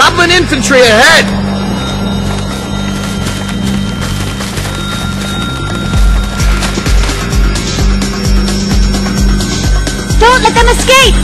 Goblin infantry ahead! Don't let them escape!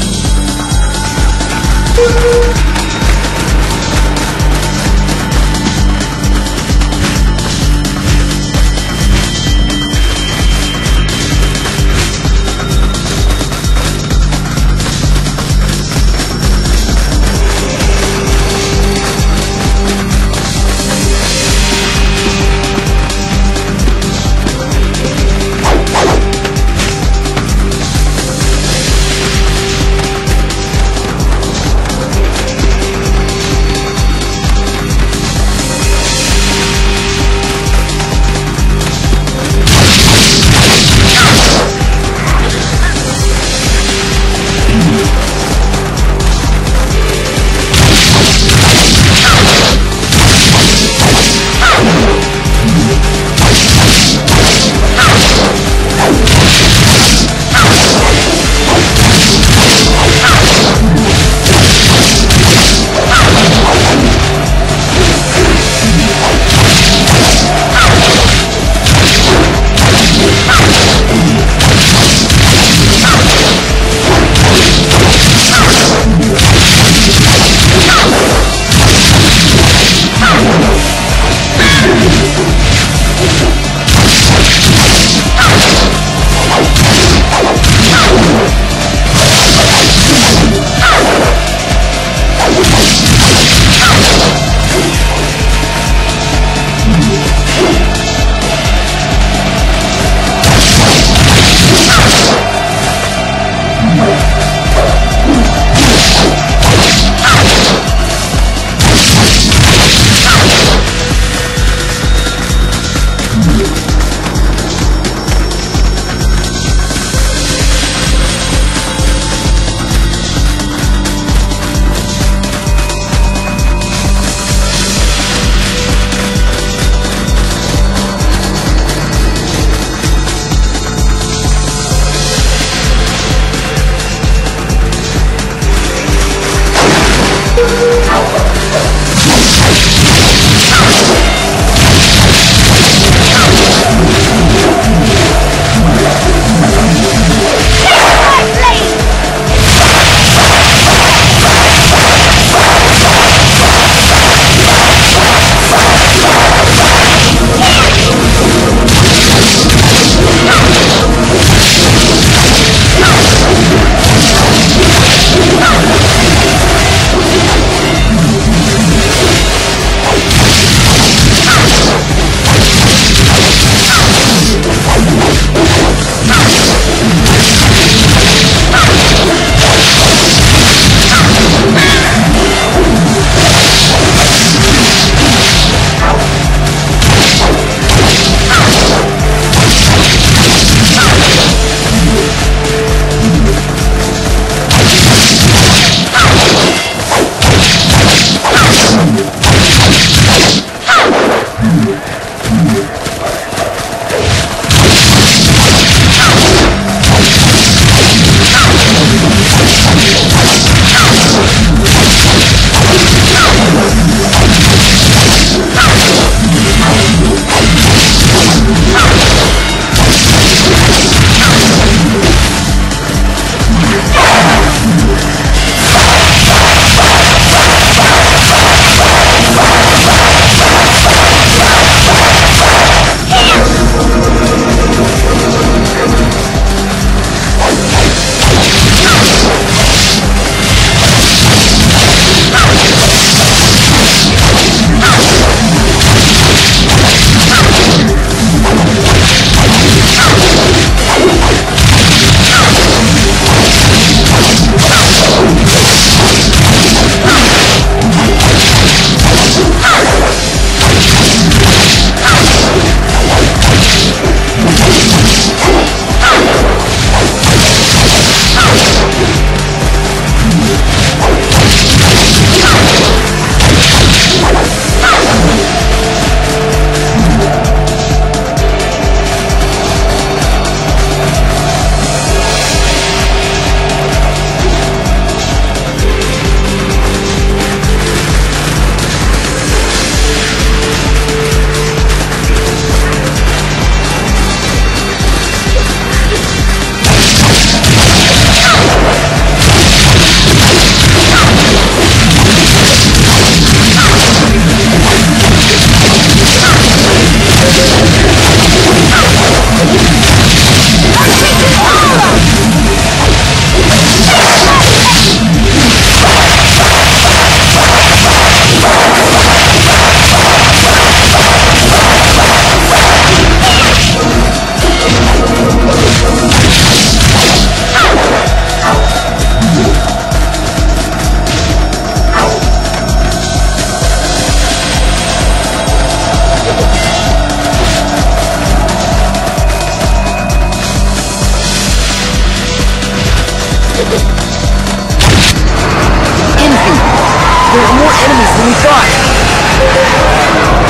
Enemies than we thought.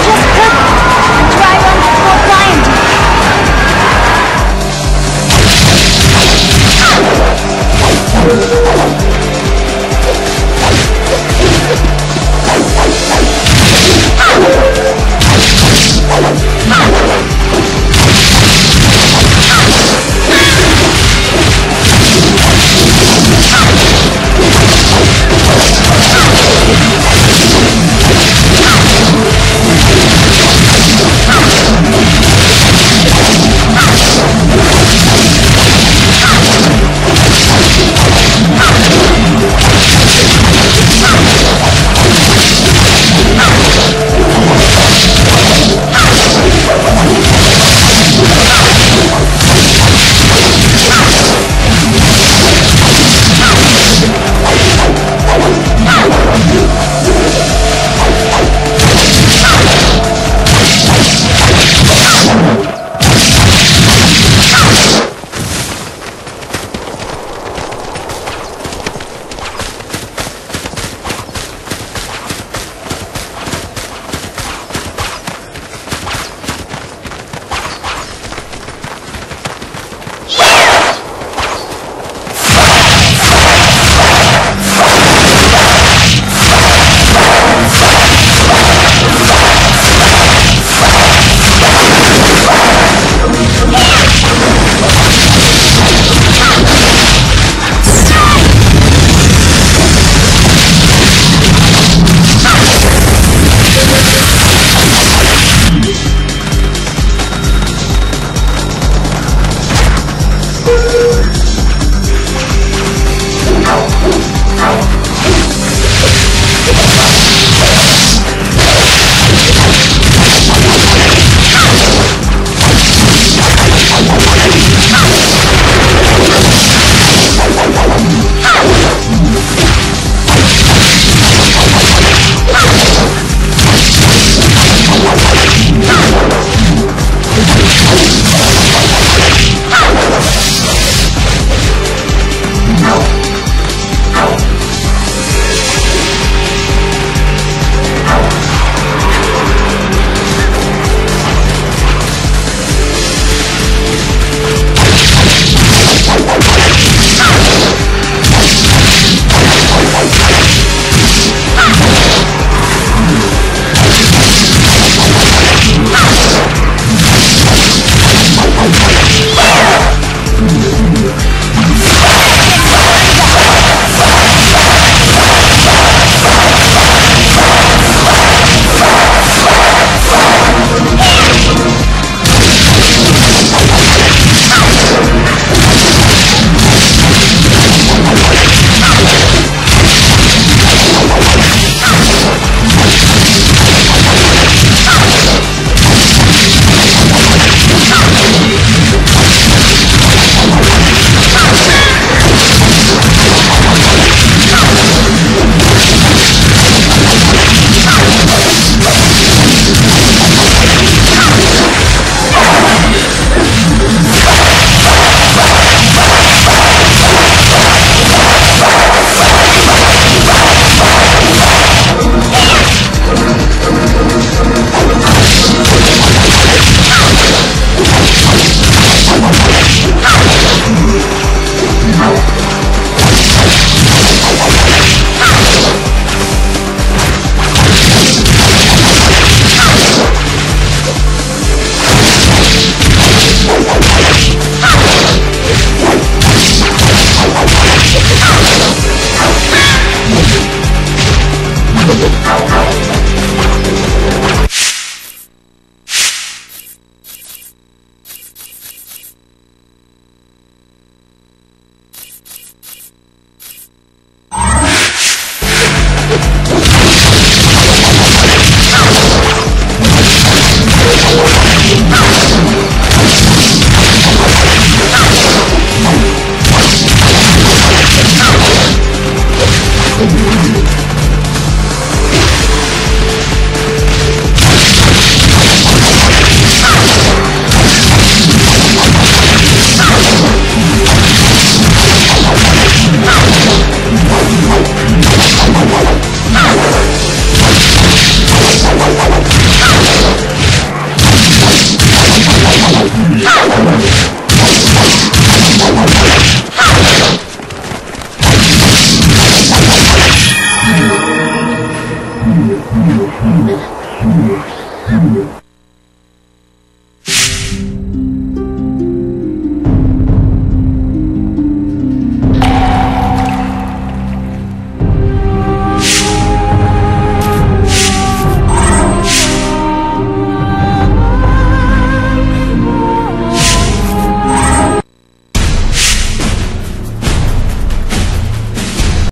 Just put dry run before flying.